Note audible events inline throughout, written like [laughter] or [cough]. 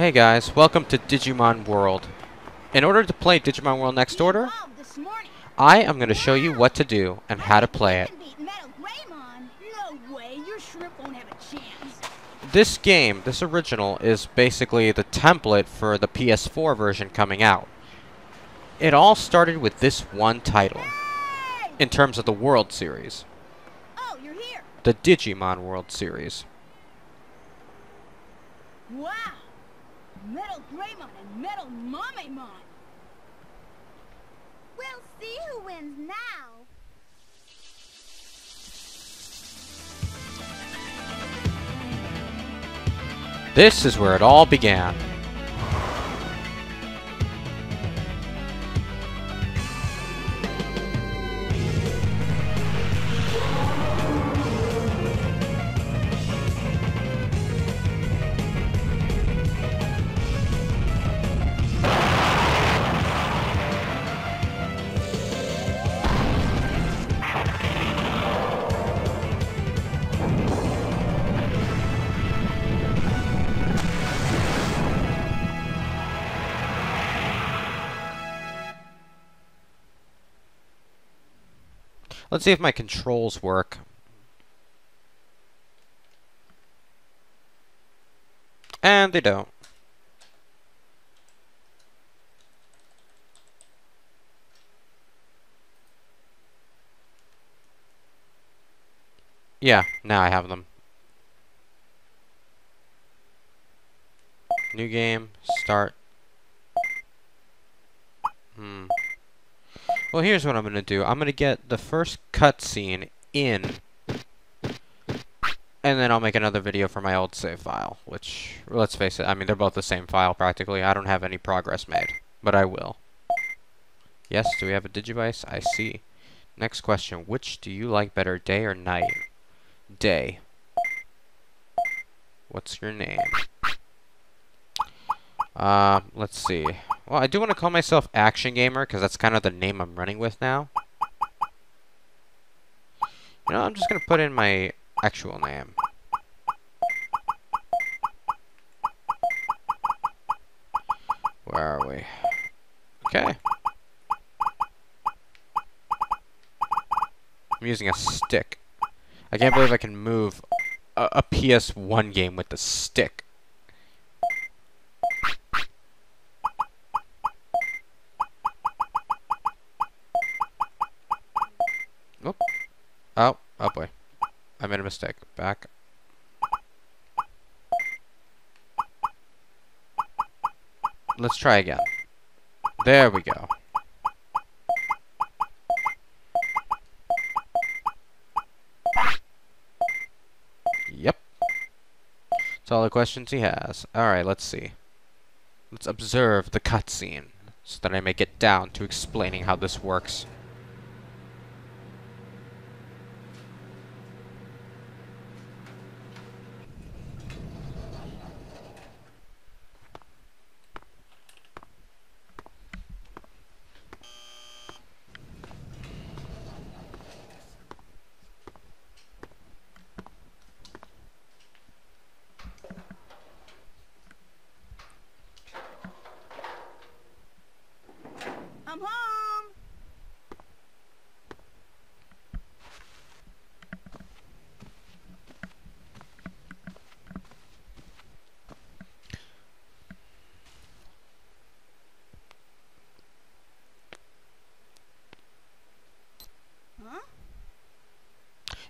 Hey guys, welcome to Digimon World. In order to play Digimon World Next Order. I am going to show you what to do and how to play it. This game, this original, is basically the template for the PS4 version coming out. It all started with this one title, in terms of the World Series. The Digimon World Series. Wow. Metal Greymon and Metal Mamemon. We'll see who wins now. This is where it all began. Let's see if my controls work. And they don't. Yeah, now I have them. New game, start. Hmm. Well, here's what I'm gonna do. I'm gonna get the first cutscene in, and then I'll make another video for my old save file. Which, let's face it, I mean they're both the same file practically. I don't have any progress made, but I will. Yes, do we have a Digivice? I see. Next question: Which do you like better, day or night? Day. What's your name? Uh, let's see. Well, I do want to call myself Action Gamer, because that's kind of the name I'm running with now. You know, I'm just going to put in my actual name. Where are we? Okay. I'm using a stick. I can't believe I can move a, a PS1 game with the stick. Oh, oh boy. I made a mistake. Back. Let's try again. There we go. Yep. That's all the questions he has. Alright, let's see. Let's observe the cutscene, so that I may get down to explaining how this works.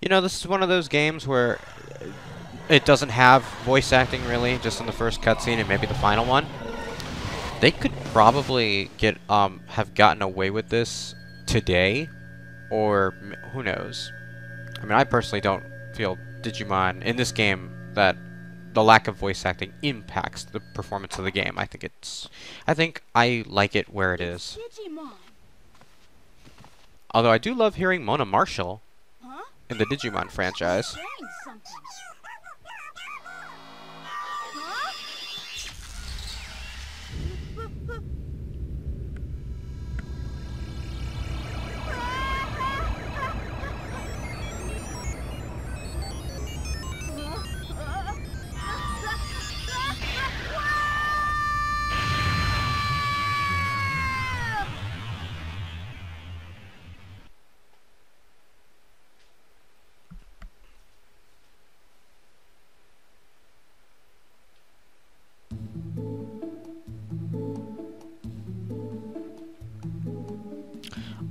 You know, this is one of those games where it doesn't have voice acting really, just in the first cutscene and maybe the final one. They could probably get um have gotten away with this today, or who knows. I mean, I personally don't feel Digimon in this game that the lack of voice acting impacts the performance of the game. I think it's, I think I like it where it is. Although I do love hearing Mona Marshall? In the Digimon franchise.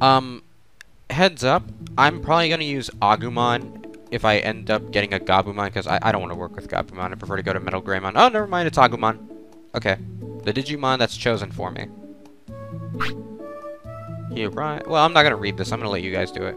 Um, heads up, I'm probably gonna use Agumon if I end up getting a Gabumon, because I, I don't want to work with Gabumon. I prefer to go to Metal Greymon. Oh, never mind, it's Agumon. Okay. The Digimon that's chosen for me. Here, right. Well, I'm not gonna read this. I'm gonna let you guys do it.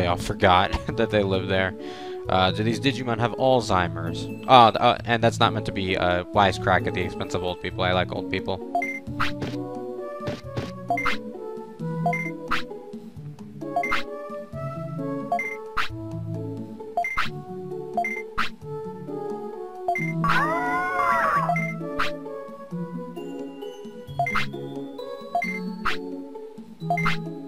They all [laughs] forgot [laughs] that they live there. Uh, do these Digimon have Alzheimer's? Oh, uh, and that's not meant to be a wisecrack at the expense of old people. I like old people. [laughs]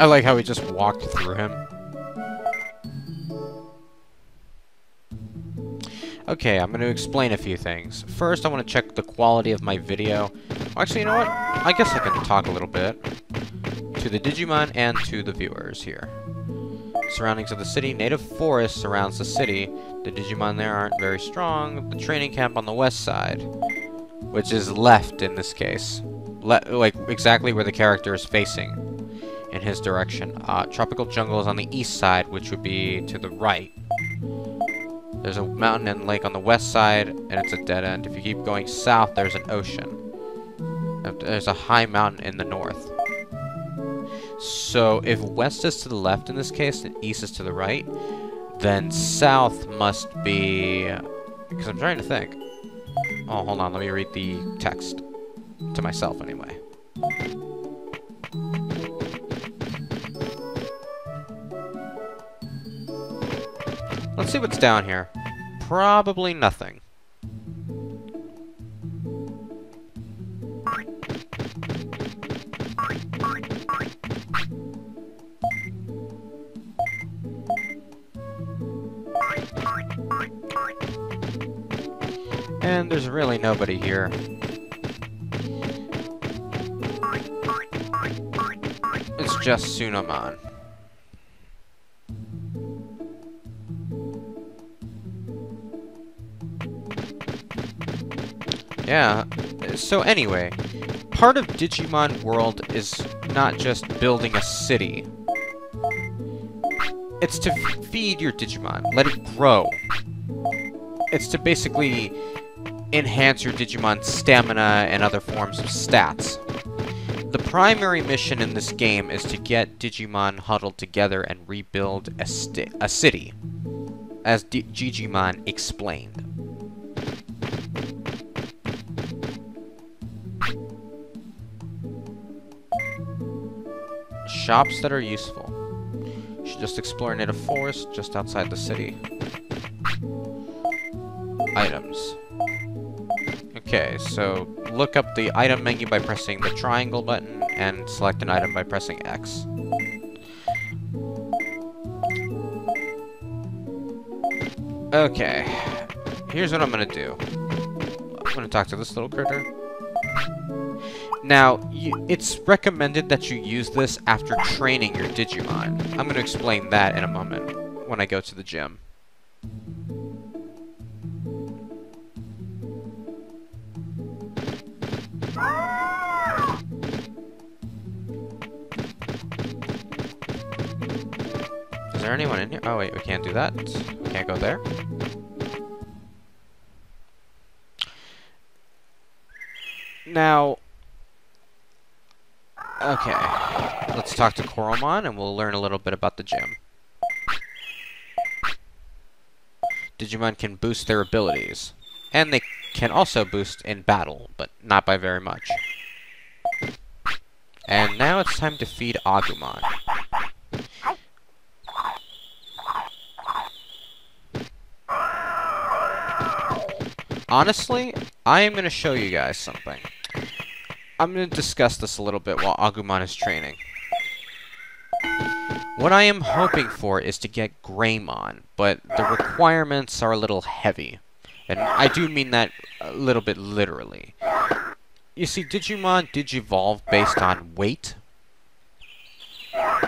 I like how he just walked through him. Okay, I'm going to explain a few things. First, I want to check the quality of my video. Actually, you know what? I guess I can talk a little bit to the Digimon and to the viewers here. Surroundings of the city. Native forest surrounds the city. The Digimon there aren't very strong. The training camp on the west side, which is left in this case. Le like, exactly where the character is facing in his direction. Uh, tropical jungle is on the east side, which would be to the right. There's a mountain and lake on the west side, and it's a dead end. If you keep going south, there's an ocean. There's a high mountain in the north. So if west is to the left in this case, and east is to the right, then south must be... Because I'm trying to think. Oh, hold on. Let me read the text. To myself, anyway. Let's see what's down here. Probably nothing. And there's really nobody here. It's just Sunamon. Yeah, so anyway, part of Digimon World is not just building a city. It's to feed your Digimon, let it grow. It's to basically enhance your Digimon's stamina and other forms of stats. The primary mission in this game is to get Digimon huddled together and rebuild a, a city, as D Jijimon explained. Shops that are useful. You should just explore native forest just outside the city. Items. Okay, so look up the item menu by pressing the triangle button and select an item by pressing X. Okay, here's what I'm gonna do. I'm gonna talk to this little critter. Now, you, it's recommended that you use this after training your Digimon. I'm going to explain that in a moment when I go to the gym. Is there anyone in here? Oh wait, we can't do that. We can't go there. Now, okay, let's talk to Coralmon and we'll learn a little bit about the gym. Digimon can boost their abilities, and they can also boost in battle, but not by very much. And now it's time to feed Agumon. Honestly, I am going to show you guys something. I'm going to discuss this a little bit while Agumon is training. What I am hoping for is to get Greymon, but the requirements are a little heavy. And I do mean that a little bit literally. You see, Digimon digivolve based on weight. Ugh,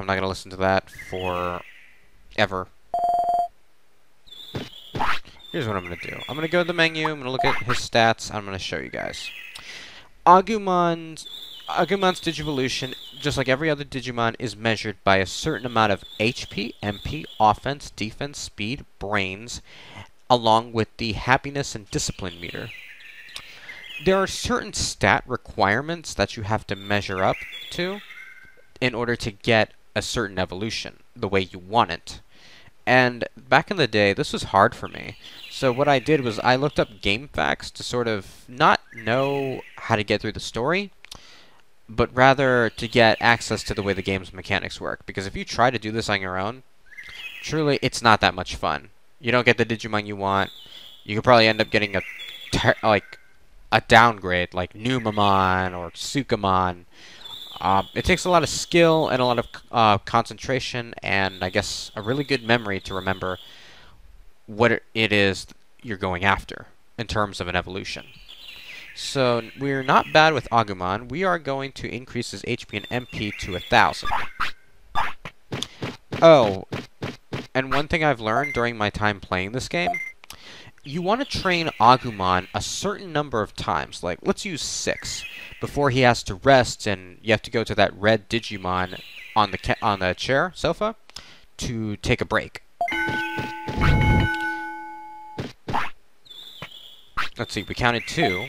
I'm not going to listen to that for ever. Here's what I'm going to do. I'm going to go to the menu, I'm going to look at his stats, I'm going to show you guys. Agumon's, Agumon's Digivolution, just like every other Digimon, is measured by a certain amount of HP, MP, offense, defense, speed, brains, along with the happiness and discipline meter. There are certain stat requirements that you have to measure up to in order to get a certain evolution the way you want it. And back in the day, this was hard for me. So what I did was I looked up GameFAQs to sort of not know how to get through the story, but rather to get access to the way the game's mechanics work. Because if you try to do this on your own, truly, it's not that much fun. You don't get the Digimon you want. You could probably end up getting a like a downgrade, like Numemon or Sukamon, uh, it takes a lot of skill and a lot of uh, concentration and I guess a really good memory to remember what it is you're going after in terms of an evolution. So we're not bad with Agumon. We are going to increase his HP and MP to a thousand. Oh, and one thing I've learned during my time playing this game, you want to train Agumon a certain number of times. Like, let's use six before he has to rest, and you have to go to that red Digimon on the on the chair sofa to take a break. Let's see, we counted two,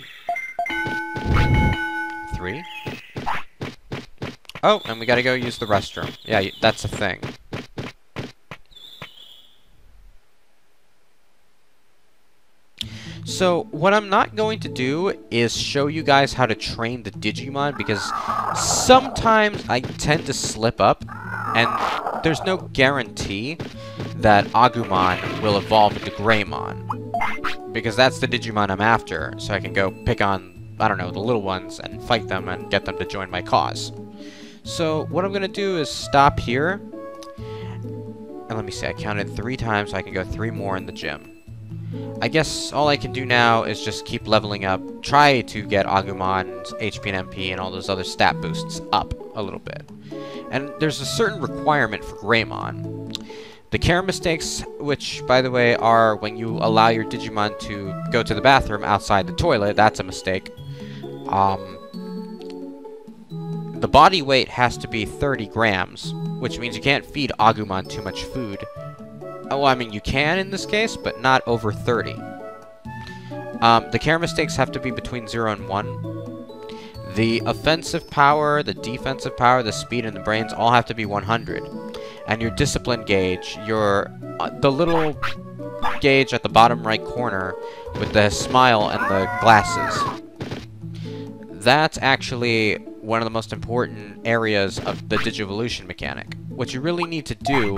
three. Oh, and we gotta go use the restroom. Yeah, that's a thing. So, what I'm not going to do is show you guys how to train the Digimon, because sometimes I tend to slip up, and there's no guarantee that Agumon will evolve into Greymon. Because that's the Digimon I'm after, so I can go pick on, I don't know, the little ones and fight them and get them to join my cause. So, what I'm going to do is stop here, and let me see, I counted three times, so I can go three more in the gym. I guess all I can do now is just keep leveling up, try to get Agumon's HP and MP and all those other stat boosts up a little bit. And there's a certain requirement for Greymon. The care mistakes, which, by the way, are when you allow your Digimon to go to the bathroom outside the toilet, that's a mistake. Um, the body weight has to be 30 grams, which means you can't feed Agumon too much food well, I mean, you can in this case, but not over 30. Um, the care mistakes have to be between 0 and 1. The offensive power, the defensive power, the speed, and the brains all have to be 100. And your discipline gauge, your uh, the little gauge at the bottom right corner with the smile and the glasses. That's actually one of the most important areas of the Digivolution mechanic. What you really need to do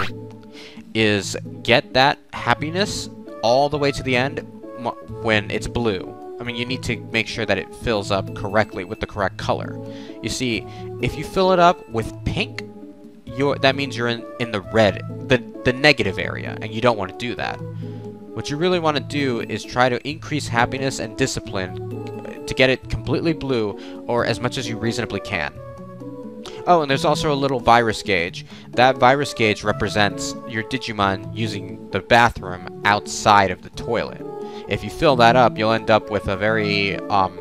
is get that happiness all the way to the end when it's blue. I mean, you need to make sure that it fills up correctly with the correct color. You see, if you fill it up with pink, you're, that means you're in, in the red, the, the negative area, and you don't want to do that. what you really want to do is try to increase happiness and discipline to get it completely blue, or as much as you reasonably can. Oh, and there's also a little virus gauge. That virus gauge represents your Digimon using the bathroom outside of the toilet. If you fill that up, you'll end up with a very, um,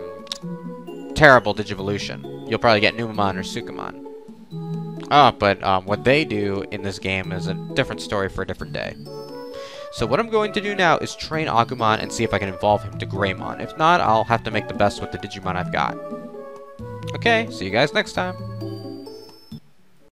terrible Digivolution. You'll probably get Numemon or Sukamon. Oh, but um, what they do in this game is a different story for a different day. So what I'm going to do now is train Agumon and see if I can evolve him to Greymon. If not, I'll have to make the best with the Digimon I've got. Okay, see you guys next time.